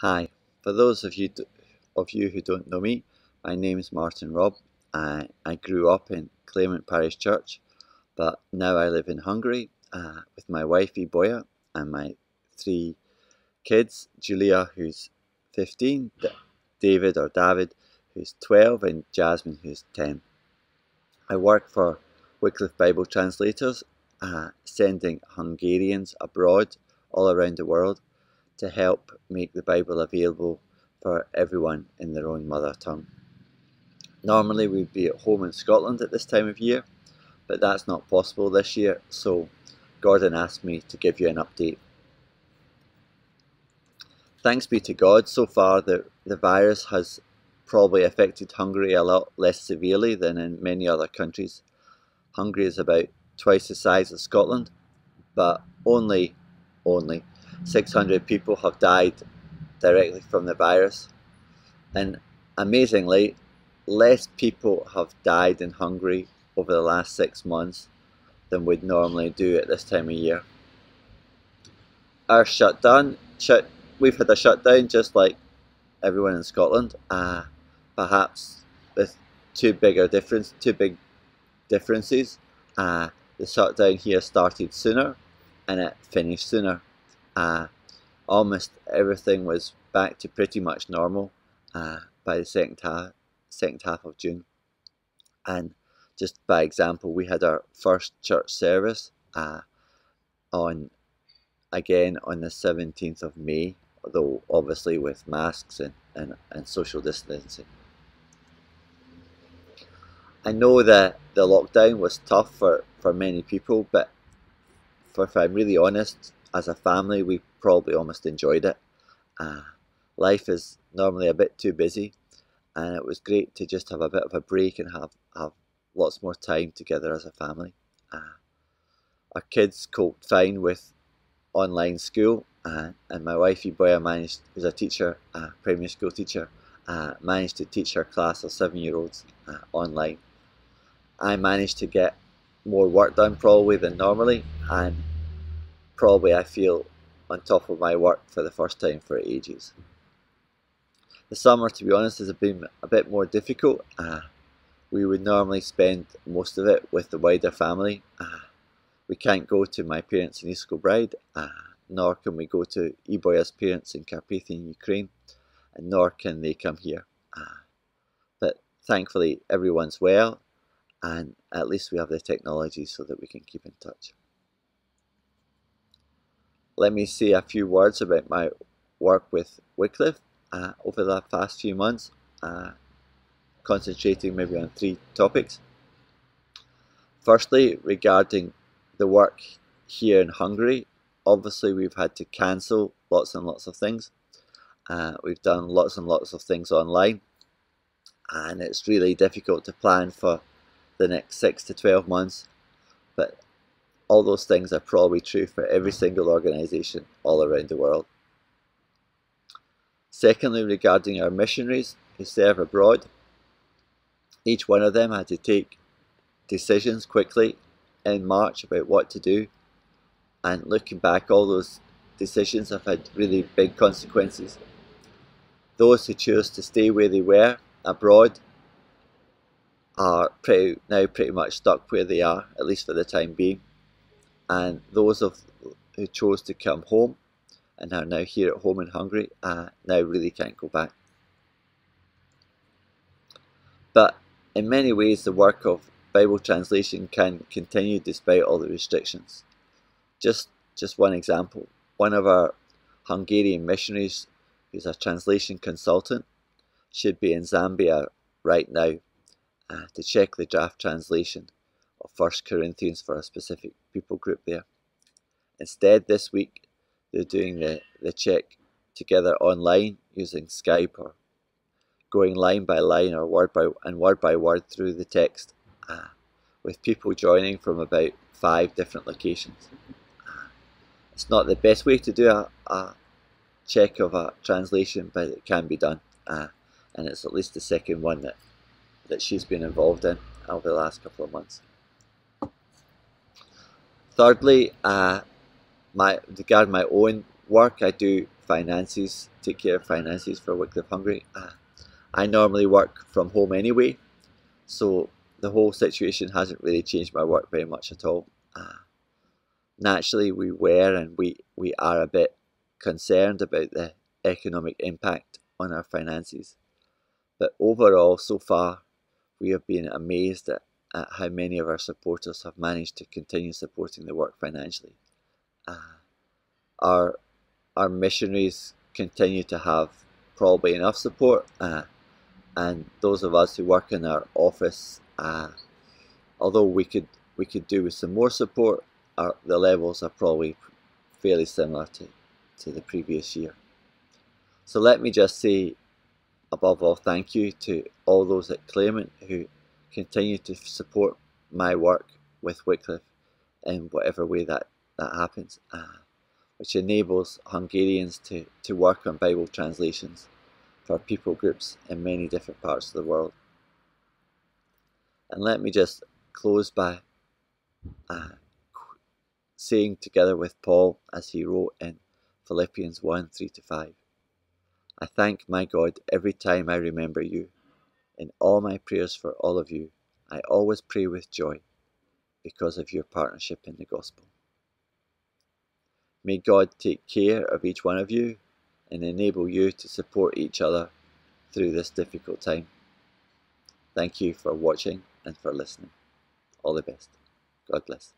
Hi, for those of you of you who don't know me, my name is Martin Robb. I, I grew up in Claremont Parish Church, but now I live in Hungary uh, with my wife Ibolya and my three kids, Julia who's 15, David or David who's 12 and Jasmine who's 10. I work for Wycliffe Bible Translators, uh, sending Hungarians abroad all around the world to help make the Bible available for everyone in their own mother tongue. Normally we'd be at home in Scotland at this time of year, but that's not possible this year, so Gordon asked me to give you an update. Thanks be to God, so far the, the virus has probably affected Hungary a lot less severely than in many other countries. Hungary is about twice the size of Scotland, but only, only 600 people have died directly from the virus. And amazingly, less people have died in Hungary over the last six months than we'd normally do at this time of year. Our shutdown, shut, we've had a shutdown just like everyone in Scotland, uh, perhaps with two bigger difference, two big differences. Uh, the shutdown here started sooner and it finished sooner uh, almost everything was back to pretty much normal uh, by the second half, second half of June. And just by example, we had our first church service uh, on again on the 17th of May, though obviously with masks and, and, and social distancing. I know that the lockdown was tough for, for many people, but if I'm really honest, as a family, we probably almost enjoyed it. Uh, life is normally a bit too busy, and it was great to just have a bit of a break and have, have lots more time together as a family. Uh, our kids coped fine with online school, uh, and my wife Ibolya managed, who's a teacher, a primary school teacher, uh, managed to teach her class of seven-year-olds uh, online. I managed to get more work done probably than normally, and probably I feel on top of my work for the first time for ages. The summer, to be honest, has been a bit more difficult. Uh, we would normally spend most of it with the wider family. Uh, we can't go to my parents in East Kilbride, uh, nor can we go to Ibolya's parents in Carpathian Ukraine, and nor can they come here. Uh, but thankfully, everyone's well, and at least we have the technology so that we can keep in touch let me say a few words about my work with Wycliffe uh, over the past few months, uh, concentrating maybe on three topics. Firstly, regarding the work here in Hungary, obviously we've had to cancel lots and lots of things. Uh, we've done lots and lots of things online, and it's really difficult to plan for the next six to 12 months. But all those things are probably true for every single organisation all around the world. Secondly, regarding our missionaries who serve abroad, each one of them had to take decisions quickly in March about what to do. And looking back, all those decisions have had really big consequences. Those who chose to stay where they were abroad are pretty, now pretty much stuck where they are, at least for the time being and those of who chose to come home and are now here at home in Hungary uh, now really can't go back. But in many ways the work of Bible translation can continue despite all the restrictions. Just, just one example, one of our Hungarian missionaries who's a translation consultant should be in Zambia right now uh, to check the draft translation of First Corinthians for a specific people group there. Instead, this week they're doing the, the check together online using Skype or going line by line or word by and word by word through the text uh, with people joining from about five different locations. Uh, it's not the best way to do a, a, check of a translation, but it can be done. Uh, and it's at least the second one that, that she's been involved in over the last couple of months. Thirdly, uh, my regard my own work, I do finances take care of finances for Wycliffe Hungary. Uh, I normally work from home anyway, so the whole situation hasn't really changed my work very much at all. Uh, naturally, we were and we, we are a bit concerned about the economic impact on our finances. But overall, so far, we have been amazed at, at how many of our supporters have managed to continue supporting the work financially. Uh, our, our missionaries continue to have probably enough support, uh, and those of us who work in our office, uh, although we could we could do with some more support, our, the levels are probably fairly similar to, to the previous year. So let me just say, above all, thank you to all those at Claremont who continue to support my work with Wycliffe in whatever way that, that happens, uh, which enables Hungarians to, to work on Bible translations for people groups in many different parts of the world. And let me just close by uh, saying together with Paul as he wrote in Philippians 1 3 to 5. I thank my God every time I remember you. In all my prayers for all of you, I always pray with joy because of your partnership in the gospel. May God take care of each one of you and enable you to support each other through this difficult time. Thank you for watching and for listening. All the best. God bless.